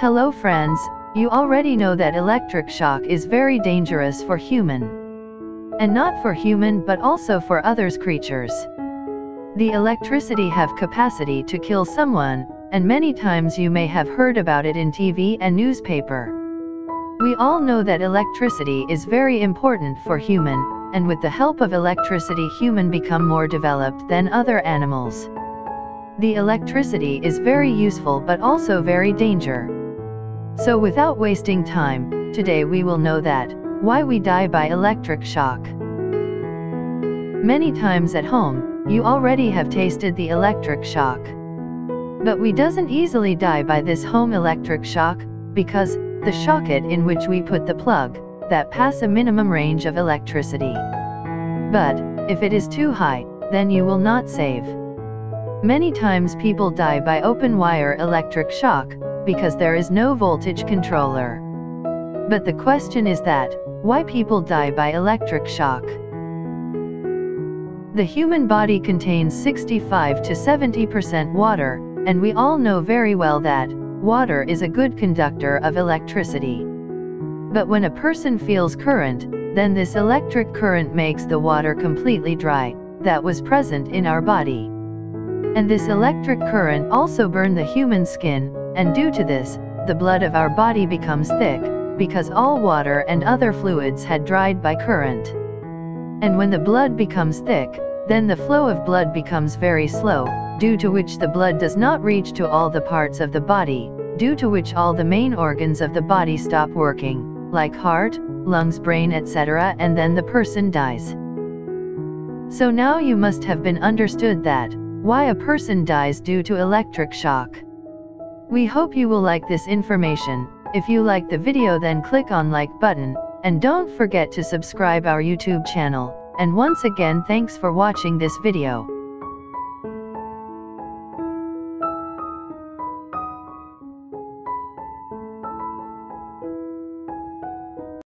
Hello friends, you already know that electric shock is very dangerous for human. And not for human but also for others creatures. The electricity have capacity to kill someone, and many times you may have heard about it in TV and newspaper. We all know that electricity is very important for human, and with the help of electricity human become more developed than other animals. The electricity is very useful but also very danger. So without wasting time, today we will know that, why we die by electric shock. Many times at home, you already have tasted the electric shock. But we doesn't easily die by this home electric shock, because, the socket in which we put the plug, that pass a minimum range of electricity. But, if it is too high, then you will not save. Many times people die by open wire electric shock, because there is no voltage controller. But the question is that, why people die by electric shock? The human body contains 65 to 70% water, and we all know very well that, water is a good conductor of electricity. But when a person feels current, then this electric current makes the water completely dry, that was present in our body. And this electric current also burn the human skin, and due to this, the blood of our body becomes thick, because all water and other fluids had dried by current. And when the blood becomes thick, then the flow of blood becomes very slow, due to which the blood does not reach to all the parts of the body, due to which all the main organs of the body stop working, like heart, lungs brain etc. and then the person dies. So now you must have been understood that, why a person dies due to electric shock. We hope you will like this information, if you like the video then click on like button, and don't forget to subscribe our YouTube channel, and once again thanks for watching this video.